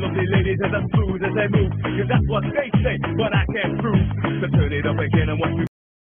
lovely ladies as I'm smooth as they move. Cause that's what they say, but I can't prove. So turn it up again and watch me